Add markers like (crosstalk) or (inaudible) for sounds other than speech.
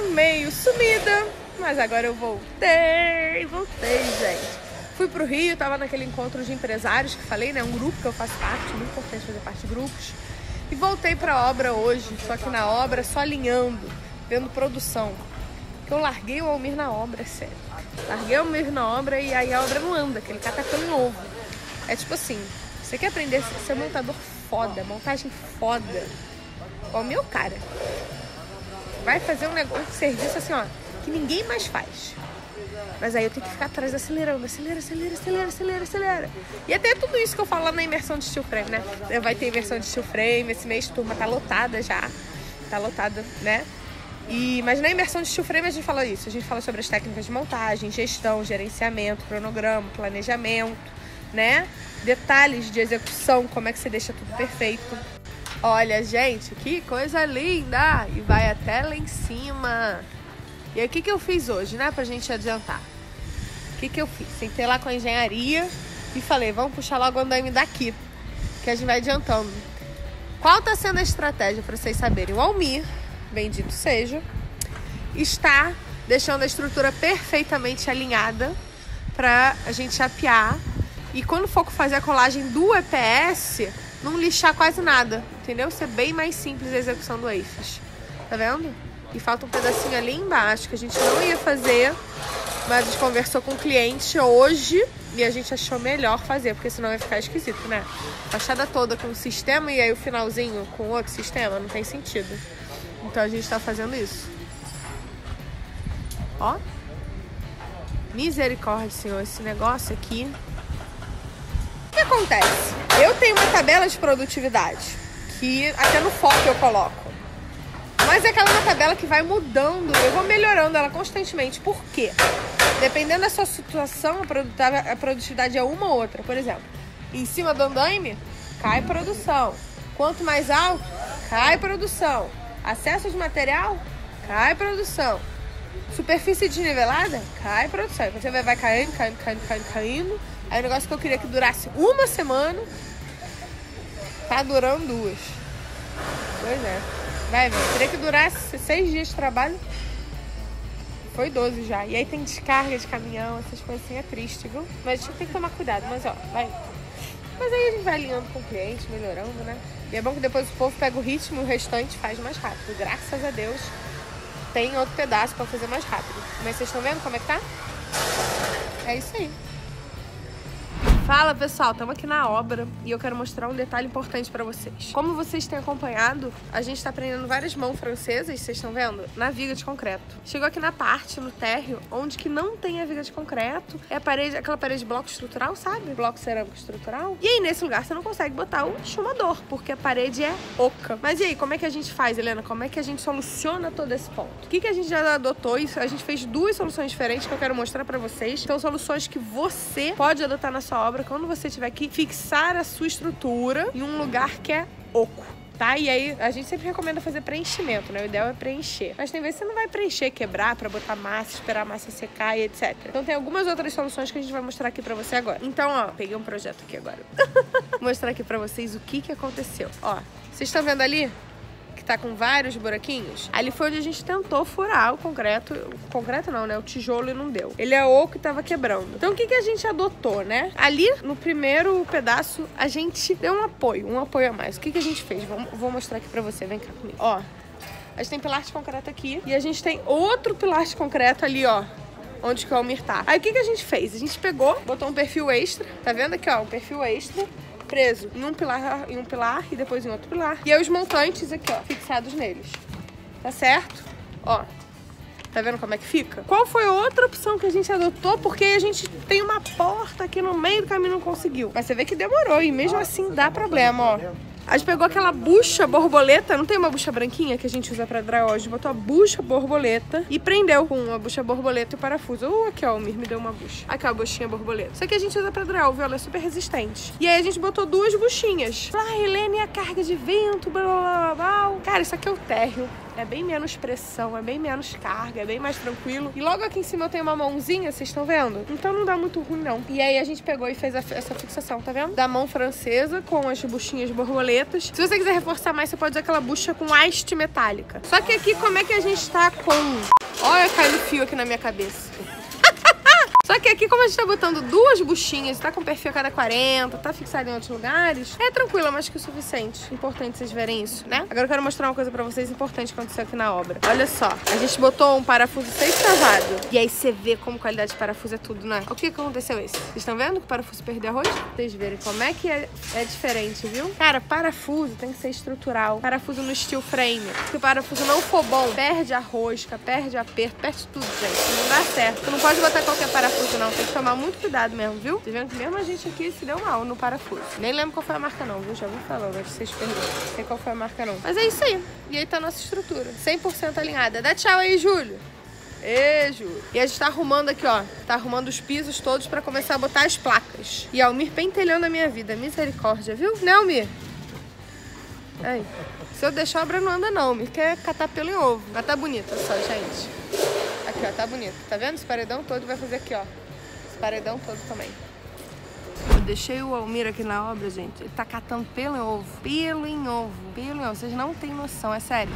meio sumida, mas agora eu voltei, voltei, gente. Fui pro Rio, tava naquele encontro de empresários que falei, né? Um grupo que eu faço parte, muito importante fazer parte de grupos. E voltei pra obra hoje, só que na obra só alinhando, vendo produção. Que eu larguei o Almir na obra, sério. Larguei o Almir na obra e aí a obra não anda, aquele catacão novo. É tipo assim, você quer aprender a ser montador foda, montagem foda. Ó, meu cara. Vai fazer um negócio, um serviço assim, ó, que ninguém mais faz. Mas aí eu tenho que ficar atrás acelerando, acelera, acelera, acelera, acelera, acelera. E até tudo isso que eu falo na imersão de steel frame, né? Vai ter imersão de steel frame, esse mês turma tá lotada já. Tá lotada, né? E, mas na imersão de steel frame a gente fala isso. A gente fala sobre as técnicas de montagem, gestão, gerenciamento, cronograma, planejamento, né? Detalhes de execução, como é que você deixa tudo perfeito. Olha, gente, que coisa linda! E vai até lá em cima. E aí, o que, que eu fiz hoje, né, pra gente adiantar? O que, que eu fiz? Sentei lá com a engenharia e falei, vamos puxar logo o andaime daqui, que a gente vai adiantando. Qual tá sendo a estratégia para vocês saberem? O Almir, bendito seja, está deixando a estrutura perfeitamente alinhada para a gente chapear. E quando for fazer a colagem do EPS, não lixar quase nada, entendeu? Ser bem mais simples a execução do EIFES. Tá vendo? E falta um pedacinho ali embaixo que a gente não ia fazer, mas a gente conversou com o cliente hoje e a gente achou melhor fazer, porque senão vai ficar esquisito, né? Fachada toda com um sistema e aí o finalzinho com outro sistema não tem sentido. Então a gente tá fazendo isso. Ó. Misericórdia, Senhor, esse negócio aqui. Acontece? Eu tenho uma tabela de produtividade que até no foco eu coloco. Mas é aquela tabela que vai mudando, eu vou melhorando ela constantemente. Por quê? Dependendo da sua situação, a produtividade é uma ou outra. Por exemplo, em cima do andaime, cai produção. Quanto mais alto, cai produção. Acesso de material, cai produção. Superfície desnivelada, cai produção. Você vai caindo, caindo, caindo, caindo, caindo. Aí o negócio que eu queria que durasse uma semana, tá durando duas. Pois é. Vai, velho. Teria que durar seis dias de trabalho. Foi 12 já. E aí tem descarga de caminhão, essas coisas assim, é triste, viu? Mas a gente tem que tomar cuidado. Mas ó, vai. Mas aí a gente vai alinhando com o cliente, melhorando, né? E é bom que depois o povo pega o ritmo e o restante faz mais rápido. Graças a Deus tem outro pedaço para fazer mais rápido. Mas vocês estão vendo como é que tá? É isso aí. Fala pessoal, estamos aqui na obra e eu quero mostrar um detalhe importante para vocês. Como vocês têm acompanhado, a gente está aprendendo várias mãos francesas, vocês estão vendo? Na viga de concreto. Chegou aqui na parte, no térreo, onde que não tem a viga de concreto, é a parede, aquela parede de bloco estrutural, sabe? Bloco cerâmico estrutural. E aí nesse lugar você não consegue botar o chumador, porque a parede é oca. Mas e aí, como é que a gente faz, Helena? Como é que a gente soluciona todo esse ponto? O que, que a gente já adotou? Isso, a gente fez duas soluções diferentes que eu quero mostrar para vocês. São soluções que você pode adotar na sua obra quando você tiver que fixar a sua estrutura em um lugar que é oco tá? E aí a gente sempre recomenda fazer preenchimento, né? O ideal é preencher. Mas tem vezes que você não vai preencher, quebrar para botar massa, esperar a massa secar e etc. Então tem algumas outras soluções que a gente vai mostrar aqui para você agora. Então, ó, peguei um projeto aqui agora. (laughs) mostrar aqui para vocês o que que aconteceu. Ó, vocês estão vendo ali? Tá com vários buraquinhos, ali foi onde a gente tentou furar o concreto. O concreto não, né? O tijolo e não deu. Ele é oco e tava quebrando. Então o que, que a gente adotou, né? Ali no primeiro pedaço a gente deu um apoio, um apoio a mais. O que, que a gente fez? Vou, vou mostrar aqui pra você. Vem cá comigo. Ó, a gente tem pilar de concreto aqui e a gente tem outro pilar de concreto ali, ó onde que o Almir tá. Aí o que, que a gente fez? A gente pegou, botou um perfil extra, tá vendo aqui, ó, um perfil extra preso em um pilar, em um pilar e depois em outro pilar. E aí os montantes aqui, ó, fixados neles. Tá certo? Ó, Tá vendo como é que fica? Qual foi a outra opção que a gente adotou? Porque a gente tem uma porta aqui no meio do caminho e não conseguiu. Mas você vê que demorou e mesmo assim dá problema, ó. A gente pegou aquela bucha borboleta, não tem uma bucha branquinha que a gente usa pra drywall, a gente botou a bucha borboleta e prendeu com a bucha borboleta e o parafuso. Uh, aqui ó, o Mir me deu uma bucha. Aqui ó, a buchinha borboleta. Isso aqui a gente usa pra drywall, viu? Ela é super resistente. E aí a gente botou duas buchinhas. Ah, Helene, a carga de vento, blá blá blá blá. Cara, isso aqui é o térreo É bem menos pressão, é bem menos carga, é bem mais tranquilo. E logo aqui em cima eu tenho uma mãozinha, vocês estão vendo? Então não dá muito ruim, não. E aí a gente pegou e fez a, essa fixação, tá vendo? Da mão francesa com as buchinhas borboletas. Se você quiser reforçar mais, você pode usar aquela bucha com haste metálica. Só que aqui, como é que a gente tá com... Olha, caindo fio aqui na minha cabeça. Só que aqui, como a gente tá botando duas buchinhas, tá com perfil a cada 40, tá fixado em outros lugares, é tranquilo, mas que o suficiente. Importante vocês verem isso, né? Agora eu quero mostrar uma coisa pra vocês importante que aconteceu aqui na obra. Olha só, a gente botou um parafuso seis travado. E aí você vê como qualidade de parafuso é tudo, né? O que aconteceu esse? Vocês estão vendo que o parafuso perdeu arroz? Vocês verem como é que é, é diferente, viu? Cara, parafuso tem que ser estrutural. Parafuso no steel frame. Se o parafuso não for bom, perde a rosca, perde aperto, perde tudo, gente. Não dá certo. Tu não pode botar qualquer parafuso parafuso não, tem que tomar muito cuidado mesmo, viu? Tá vendo que mesmo a gente aqui se deu mal no parafuso. Nem lembro qual foi a marca não, viu? Já vou falando, acho vocês perderam. Não sei qual foi a marca não. Mas é isso aí. E aí tá a nossa estrutura, 100% alinhada. Dá tchau aí, Júlio. Ê, Júlio. E a gente tá arrumando aqui, ó. Tá arrumando os pisos todos pra começar a botar as placas. E Almir pentelhando a minha vida. Misericórdia, viu? Né, Almir? Aí. Se eu deixar a obra não anda não. Almir quer catar pelo em ovo. Mas tá bonita só, gente. Aqui, ó, tá bonito. Tá vendo? Esse paredão todo vai fazer aqui, ó. Esse paredão todo também. Eu deixei o Almir aqui na obra, gente. Ele tá catando pelo em ovo. Pelo em ovo. Pelo em ovo. Vocês não têm noção, é sério.